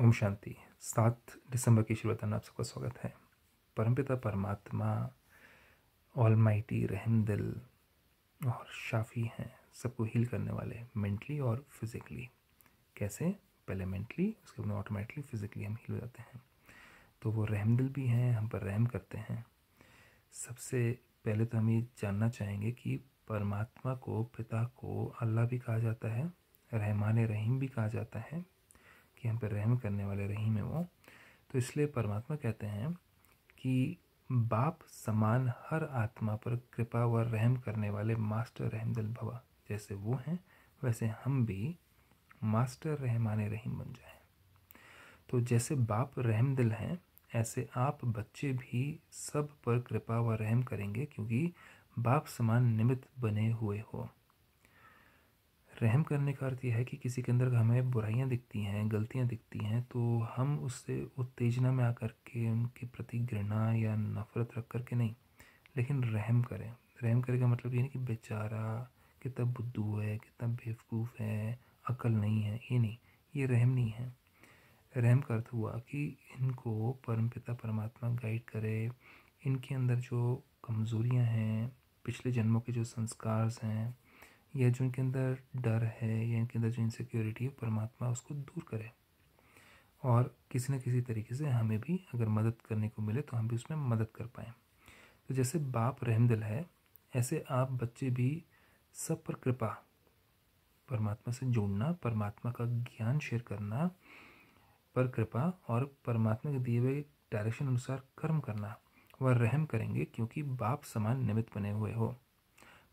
ओम शांति। सात दिसंबर की शुरुआत में आप सबका स्वागत है। परमपिता परमात्मा ऑल माइटी रहम दिल और शाफ़ी हैं, सबको हील करने वाले मेंटली और फिज़िकली कैसे? पहले मेंटली उसके बाद ऑटोमेटिकली फिज़िकली हम हील हो जाते हैं। तो वो रहम दिल भी हैं, हम पर रहम करते हैं। सबसे पहले तो हम ये जानना चाहेंगे कि परमात्मा को, पिता को अल्लाह भी कहा जाता है, रहमान रहीम भी कहा जाता है। कि हम पर रहम करने वाले रहीम है वो। तो इसलिए परमात्मा कहते हैं कि बाप समान हर आत्मा पर कृपा व रहम करने वाले मास्टर रहमदिल भवा। जैसे वो हैं, वैसे हम भी मास्टर रहमान रहीम बन जाएँ। तो जैसे बाप रहम दिल हैं, ऐसे आप बच्चे भी सब पर कृपा व रहम करेंगे, क्योंकि बाप समान निमित्त बने हुए हो। रहम करने का अर्थ यह है कि किसी के अंदर हमें बुराइयाँ दिखती हैं, गलतियाँ दिखती हैं तो हम उससे उत्तेजना में आकर के उनके प्रति घृणा या नफ़रत रख कर के नहीं, लेकिन रहम करें। रहम करे का मतलब ये नहीं कि बेचारा कितना बुद्धू है, कितना बेवकूफ़ है, अकल नहीं है, ये नहीं, ये रहम नहीं है। रहम का अर्थ हुआ कि इनको परमपिता परमात्मा गाइड करे, इनके अंदर जो कमज़ोरियाँ हैं, पिछले जन्मों के जो संस्कार हैं या जो इनके अंदर डर है या इनके अंदर जो इनसिक्योरिटी है परमात्मा उसको दूर करे। और किसी न किसी तरीके से हमें भी अगर मदद करने को मिले तो हम भी उसमें मदद कर पाएँ। तो जैसे बाप रहमदिल है, ऐसे आप बच्चे भी सब पर कृपा, परमात्मा से जोड़ना, परमात्मा का ज्ञान शेयर करना पर कृपा और परमात्मा के दिए हुए डायरेक्शन अनुसार कर्म करना, वह रहम करेंगे क्योंकि बाप समान निमित्त बने हुए हो।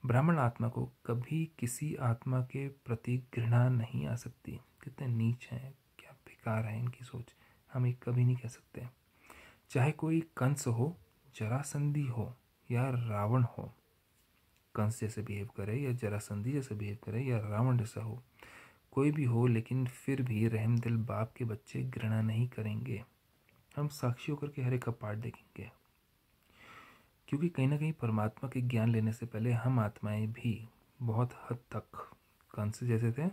ब्राह्मण आत्मा को कभी किसी आत्मा के प्रति घृणा नहीं आ सकती। कितने नीच हैं, क्या बेकार है इनकी सोच। हम एक कभी नहीं कह सकते। चाहे कोई कंस हो, जरासंधि हो या रावण हो, कंस जैसे बिहेव करे या जरासंधि जैसे बिहेव करे या रावण जैसा हो, कोई भी हो, लेकिन फिर भी रहम दिल बाप के बच्चे घृणा नहीं करेंगे। हम साक्षी होकर के हर एक का पाठ देखेंगे। क्योंकि कहीं ना कहीं परमात्मा के ज्ञान लेने से पहले हम आत्माएँ भी बहुत हद तक कंस जैसे थे,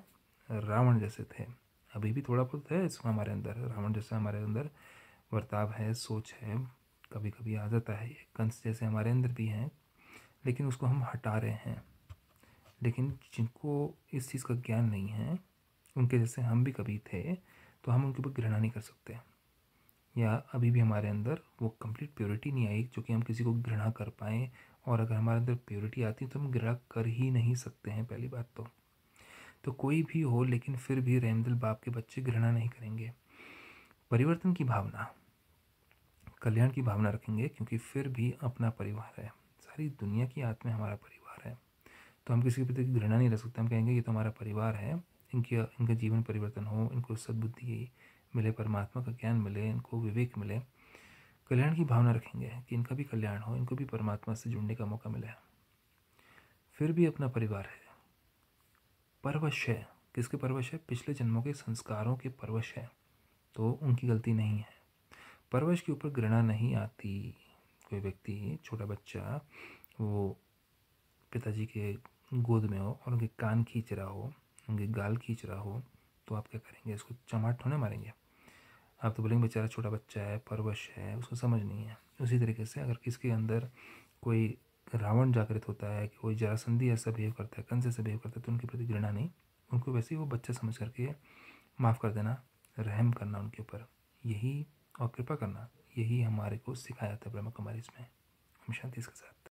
रावण जैसे थे। अभी भी थोड़ा बहुत है इसमें हमारे अंदर, रावण जैसे हमारे अंदर वर्ताव है, सोच है कभी कभी आ जाता है ये। कंस जैसे हमारे अंदर भी हैं, लेकिन उसको हम हटा रहे हैं। लेकिन जिनको इस चीज़ का ज्ञान नहीं है, उनके जैसे हम भी कभी थे तो हम उनके ऊपर घृणा नहीं कर सकते। या अभी भी हमारे अंदर वो कंप्लीट प्योरिटी नहीं आई, जो कि हम किसी को घृणा कर पाएँ और अगर हमारे अंदर प्योरिटी आती है तो हम घृणा कर ही नहीं सकते हैं, पहली बात तो। तो कोई भी हो, लेकिन फिर भी रहमदिल बाप के बच्चे घृणा नहीं करेंगे। परिवर्तन की भावना, कल्याण की भावना रखेंगे, क्योंकि फिर भी अपना परिवार है। सारी दुनिया की आत्मा हमारा परिवार है। तो हम किसी के प्रति घृणा नहीं रख सकते, हम कहेंगे, ये तो हमारा परिवार है। इनकी, इनका जीवन परिवर्तन हो, इनको सद्बुद्धि मिले, परमात्मा का ज्ञान मिले, इनको विवेक मिले, कल्याण की भावना रखेंगे कि इनका भी कल्याण हो, इनको भी परमात्मा से जुड़ने का मौका मिले। फिर भी अपना परिवार है। परवश है। किसके परवश है? पिछले जन्मों के संस्कारों के परवश है। तो उनकी गलती नहीं है। परवश के ऊपर घृणा नहीं आती। कोई व्यक्ति, छोटा बच्चा, वो पिताजी के गोद में हो और उनके कान खींच रहा हो, उनके गाल खींच रहा हो तो आप क्या करेंगे? इसको चमाट होने मारेंगे। आप तो बोलेंगे, बेचारा छोटा बच्चा है, परवश है, उसको समझ नहीं है। उसी तरीके से अगर किसके अंदर कोई रावण जागृत होता है कोई जरासंधि ऐसा बिहेव करता है, कंस ऐसा बिहेव करता है तो उनके प्रति घृणा नहीं। उनको वैसे ही वो बच्चा समझ करके माफ़ कर देना, रहम करना उनके ऊपर। यही और कृपा करना, यही हमारे को सिखाया है ब्रह्म कुमारी इसमें। हम शांति इसके साथ।